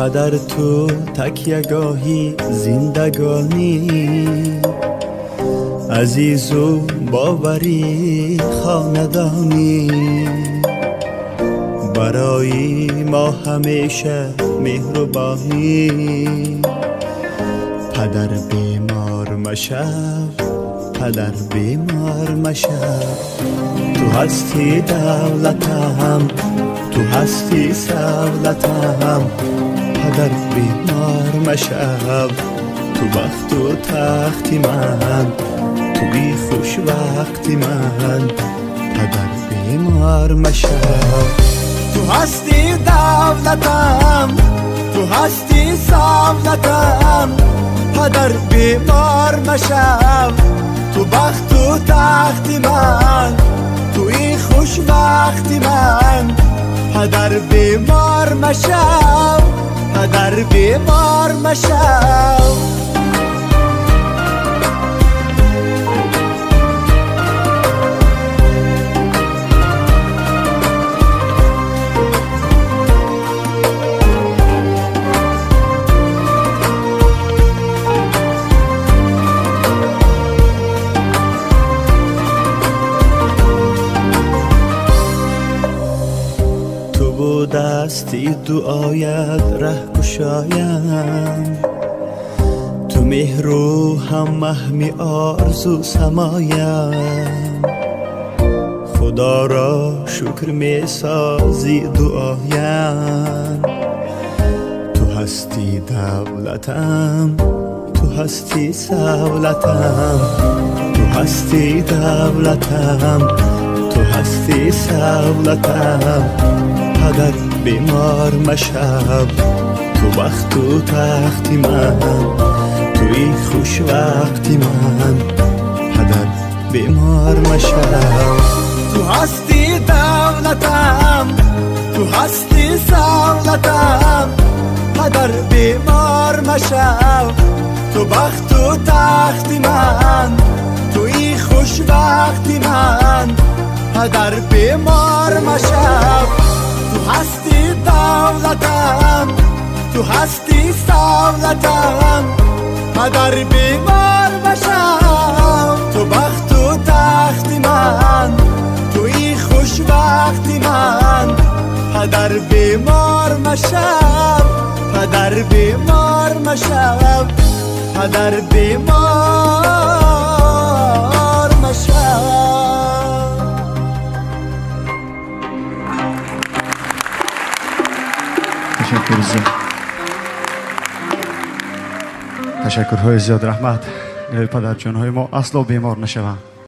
پدر تو تکیگاهی زندگانی. عزیز و باوری خاندانی. برای ما همیشه مهربانی. پدر بیمار مشب پدر بیمار مشب تو هستی دولتم تو هستی سولتم پدر بیمار مشب. تو بخت و تختی من تو بی خوش وقتی من. پدر بیمار مشب. تو هستی دولتم تو هستی سولتم پدر بیمار مشب. تو بخت و تختی من تو این خوش وقتی من. پدر بیمار مشم پدر بیمار مشم دستی دعایت ره کشایم تو مهر و هم محمی آرزو سمایم خدا را شکر می سازی دعایم تو هستی دولتم تو هستی سولتم. تو هستی دولتم تو هستی سولتم. پدر بیمار مشب تو وقت و تختی من. توی خوش وقتی من. پدر بیمار مشب تو هستی دولتم. تو هستی سولتم. پدر بیمار مشب تو بخت و تختی من. توی خوش وقتی من. پدر بیمار مشب مدر بیمار بشم. تو بخت و تختی من توی خوش وقتی من. پدر بیمار مشم پدر بیمار مشم پدر بیمار مشم تشکر ташаккурҳои зиёд раҳмат. Илои падарҷонҳои мо асло бемор нашаванд.